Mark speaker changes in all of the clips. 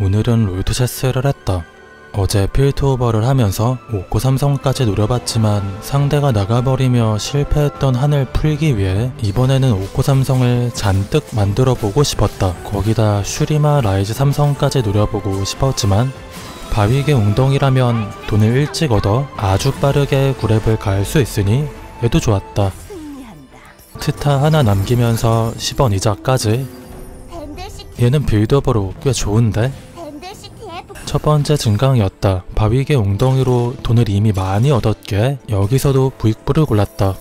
Speaker 1: 오늘은 롤토체스를 했다. 어제 필트오버를 하면서 5코 삼성까지 노려봤지만 상대가 나가버리며 실패했던 한을 풀기 위해 이번에는 5코 삼성을 잔뜩 만들어 보고 싶었다. 거기다 슈리마 라이즈 삼성까지 노려보고 싶었지만 바위개 웅덩이라면 돈을 일찍 얻어 아주 빠르게 구렙을 갈 수 있으니 얘도 좋았다. 트타 하나 남기면서 10원 이자까지 얘는 빌드업으로 꽤 좋은데 첫 번째 증강이었다. 바위개 웅덩이로 돈을 이미 많이 얻었기에 여기서도 부익부를 골랐다.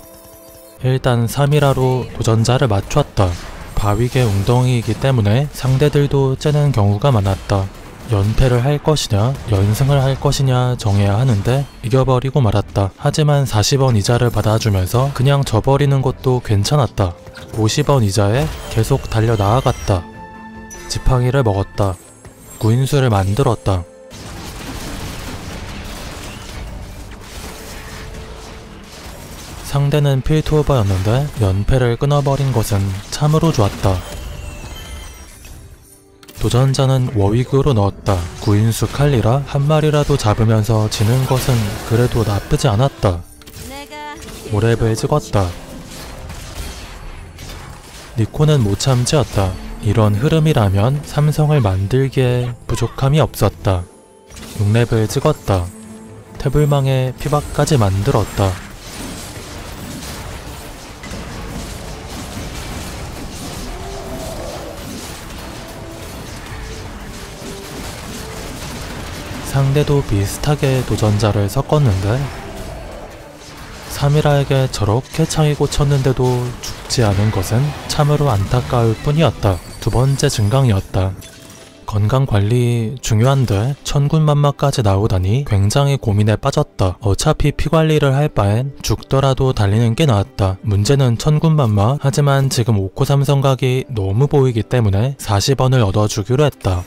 Speaker 1: 일단 3이라로 도전자를 맞췄다. 바위개 웅덩이이기 때문에 상대들도 째는 경우가 많았다. 연패를 할 것이냐, 연승을 할 것이냐 정해야 하는데 이겨버리고 말았다. 하지만 40원 이자를 받아주면서 그냥 져버리는 것도 괜찮았다. 50원 이자에 계속 달려 나아갔다. 지팡이를 먹었다. 구인수를 만들었다. 상대는 필투오버였는데 연패를 끊어버린 것은 참으로 좋았다. 도전자는 워윅으로 넣었다. 구인수 칼리라 한 마리라도 잡으면서 지는 것은 그래도 나쁘지 않았다. 오랩을 찍었다. 니코는 못 참지였다. 이런 흐름이라면 삼성을 만들기에 부족함이 없었다. 6랩을 찍었다. 태블망에 피박까지 만들었다. 상대도 비슷하게 도전자를 섞었는데 3이라에게 저렇게 창이 꽂혔는데도 죽지 않은 것은 참으로 안타까울 뿐이었다. 두 번째 증강이었다. 건강관리 중요한데 천군만마까지 나오다니 굉장히 고민에 빠졌다. 어차피 피관리를 할 바엔 죽더라도 달리는 게 나았다. 문제는 천군만마 하지만 지금 5코 삼성각이 너무 보이기 때문에 40원을 얻어주기로 했다.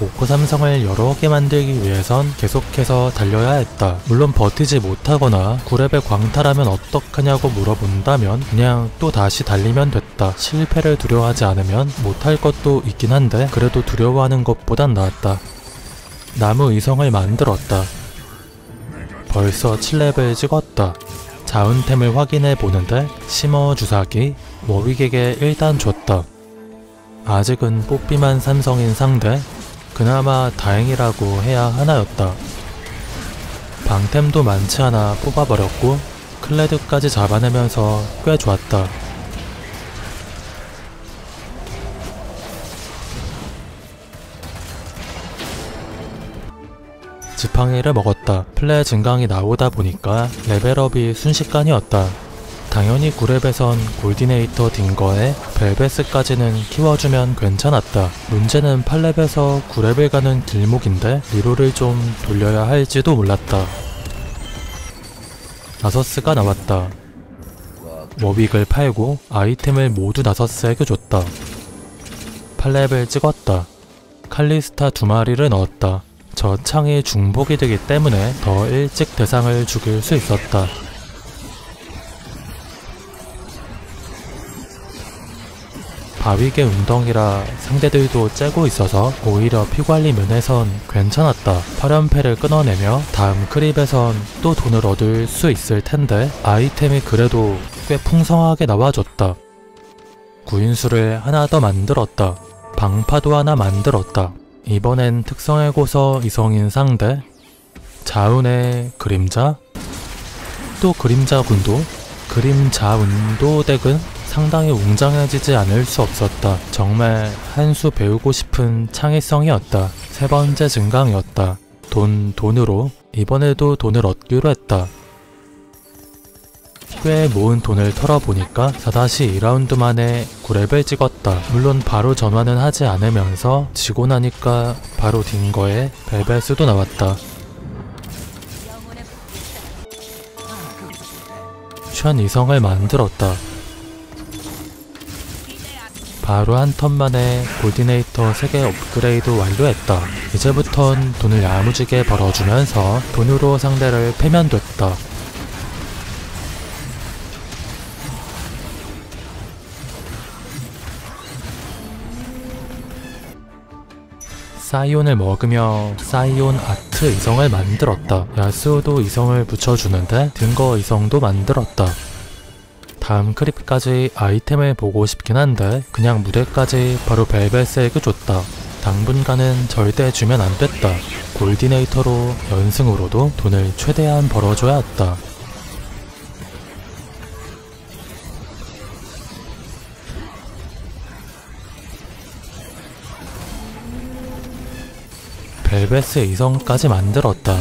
Speaker 1: 5코 삼성을 여러 개 만들기 위해선 계속해서 달려야 했다. 물론 버티지 못하거나 구랩에 광탈하면 어떡하냐고 물어본다면 그냥 또 다시 달리면 됐다. 실패를 두려워하지 않으면 못할 것도 있긴 한데 그래도 두려워하는 것보단 나았다. 나무 이성을 만들었다. 벌써 7렙을 찍었다. 자운템을 확인해 보는데 심어 주사기 워윅에게 일단 줬다. 아직은 뽑기만 삼성인 상대 그나마 다행이라고 해야 하나였다. 방템도 많지 않아 뽑아버렸고 클레드까지 잡아내면서 꽤 좋았다. 지팡이를 먹었다. 플레 증강이 나오다 보니까 레벨업이 순식간이었다. 당연히 9렙에선 골디네이터 딩거에 벨베스까지는 키워주면 괜찮았다. 문제는 8렙에서 9렙을 가는 길목인데 리로를 좀 돌려야 할지도 몰랐다. 나서스가 나왔다. 워윅을 팔고 아이템을 모두 나서스에게 줬다. 8렙을 찍었다. 칼리스타 두 마리를 넣었다. 저 창이 중복이 되기 때문에 더 일찍 대상을 죽일 수 있었다. 바위개 웅덩이라 상대들도 째고 있어서 오히려 피관리 면에선 괜찮았다. 8연패를 끊어내며 다음 크립에선 또 돈을 얻을 수 있을 텐데 아이템이 그래도 꽤 풍성하게 나와줬다. 구인수를 하나 더 만들었다. 방파도 하나 만들었다. 이번엔 특성의 고서 이성인 상대 자운의 그림자 또 그림자 군도 그림자 운도 덱은 상당히 웅장해지지 않을 수 없었다. 정말 한 수 배우고 싶은 창의성이었다. 세 번째 증강이었다. 돈, 돈으로 이번에도 돈을 얻기로 했다. 꽤 모은 돈을 털어보니까 4-2라운드 만에 9렙을 찍었다. 물론 바로 전환은 하지 않으면서 지고 나니까 바로 딩거에 벨벳스도 나왔다. 션 이성을 만들었다. 바로 한 턴 만에 골디네이터 3개 업그레이드 완료했다. 이제부턴 돈을 야무지게 벌어주면서 돈으로 상대를 패면 됐다. 사이온을 먹으며 사이온 아트 이성을 만들었다. 야스오도 이성을 붙여주는데 딩거 이성도 만들었다. 다음 크립까지 아이템을 보고 싶긴 한데 그냥 무대까지 바로 벨벳에게 줬다. 당분간은 절대 주면 안 됐다. 골디네이터로 연승으로도 돈을 최대한 벌어줘야 했다. 벨벳의 이성까지 만들었다.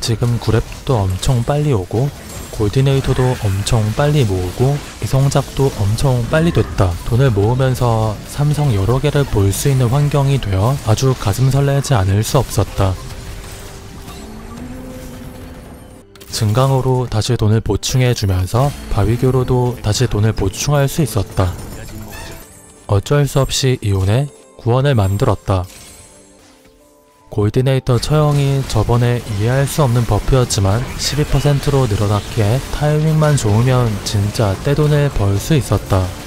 Speaker 1: 지금 구랩도 엄청 빨리 오고 골디네이터도 엄청 빨리 모으고 이성작도 엄청 빨리 됐다. 돈을 모으면서 삼성 여러 개를 볼 수 있는 환경이 되어 아주 가슴 설레지 않을 수 없었다. 증강으로 다시 돈을 보충해주면서 바위교로도 다시 돈을 보충할 수 있었다. 어쩔 수 없이 이혼해 구원을 만들었다. 골디네이터 처형이 저번에 이해할 수 없는 버프였지만 12%로 늘어났기에 타이밍만 좋으면 진짜 떼돈을 벌 수 있었다.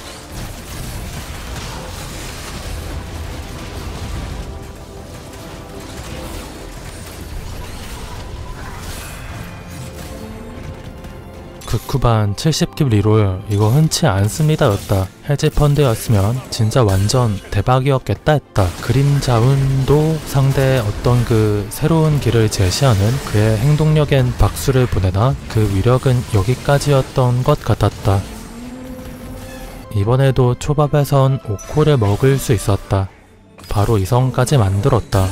Speaker 1: 극후반 70킵 리롤 이거 흔치 않습니다였다. 해지 펀드였으면 진짜 완전 대박이었겠다 했다. 그림자운도 상대의 어떤 그 새로운 길을 제시하는 그의 행동력엔 박수를 보내나 그 위력은 여기까지였던 것 같았다. 이번에도 초밥에선 오코를 먹을 수 있었다. 바로 이성까지 만들었다.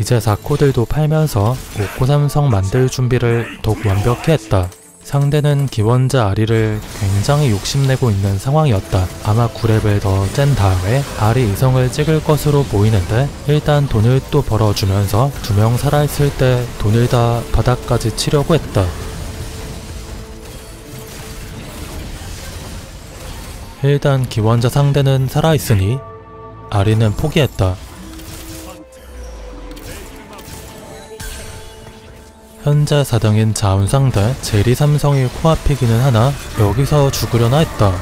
Speaker 1: 이제 4코들도 팔면서 5코 삼성 만들 준비를 더욱 완벽히 했다. 상대는 기원자 아리를 굉장히 욕심내고 있는 상황이었다. 아마 9렙을 더 짠 다음에 아리 이성을 찍을 것으로 보이는데 일단 돈을 또 벌어주면서 두 명 살아있을 때 돈을 다 바닥까지 치려고 했다. 일단 기원자 상대는 살아있으니 아리는 포기했다. 현재 4등인 자운상 대 제리 삼성이 코앞이기는 하나 여기서 죽으려나 했다.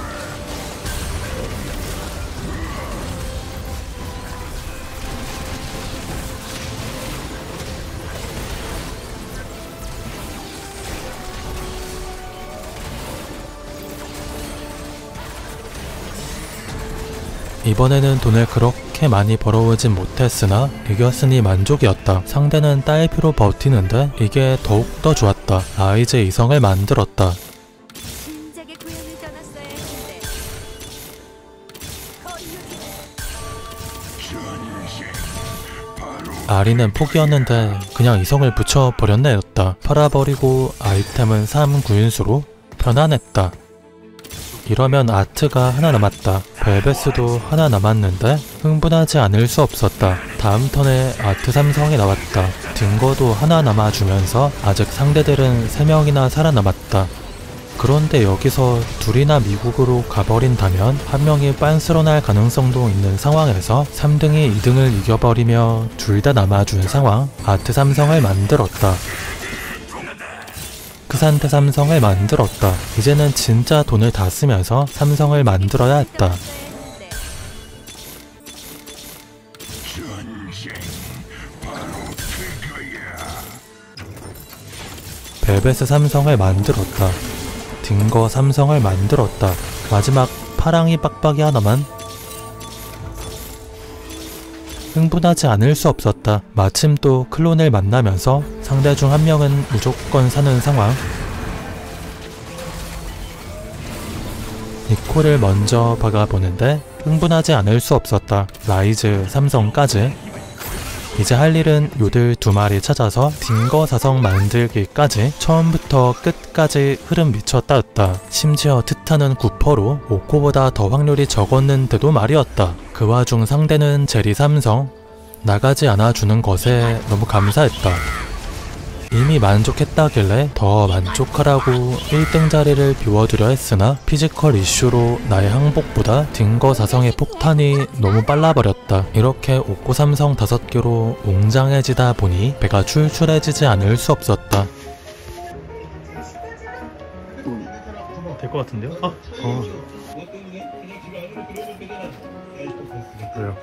Speaker 1: 이번에는 돈을 그렇게 많이 벌어오진 못했으나 이겼으니 만족이었다. 상대는 딸피로 버티는데 이게 더욱더 좋았다. 아이즈 이성을 만들었다. 아리는 포기였는데 그냥 이성을 붙여버렸네였다. 팔아버리고 아이템은 3구인수로 편안했다. 이러면 아트가 하나 남았다. 벨베스도 하나 남았는데 흥분하지 않을 수 없었다. 다음 턴에 아트 삼성이 나왔다. 딩거도 하나 남아주면서 아직 상대들은 3명이나 살아남았다. 그런데 여기서 둘이나 미국으로 가버린다면 한 명이 빤스러 날 가능성도 있는 상황에서 3등이 2등을 이겨버리며 둘 다 남아준 상황 아트 삼성을 만들었다. 크산테 삼성을 만들었다. 이제는 진짜 돈을 다 쓰면서 삼성을 만들어야 했다. 벨벳의 삼성을 만들었다. 딩거 삼성을 만들었다. 마지막 파랑이 빡빡이 하나만 흥분하지 않을 수 없었다. 마침 또 클론을 만나면서 상대 중 한 명은 무조건 사는 상황. 니코를 먼저 박아보는데 흥분하지 않을 수 없었다. 라이즈 삼성까지. 이제 할 일은 요들 두 마리 찾아서 딩거 사성 만들기까지 처음부터 끝까지 흐름 미쳤다 였다. 심지어 트타는 9%로 오코보다 더 확률이 적었는데도 말이었다. 그 와중 상대는 제리 삼성 나가지 않아주는 것에 너무 감사했다. 이미 만족했다길래 더 만족하라고 1등 자리를 비워두려 했으나 physical 이슈로 나의 항복보다 딩거 사성의 폭탄이 너무 빨라버렸다. 이렇게 오코 삼성 다섯 개로 웅장해지다 보니 배가 출출해지지 않을 수 없었다.
Speaker 2: 될 것 같은데요? 아,
Speaker 1: 어. 왜요?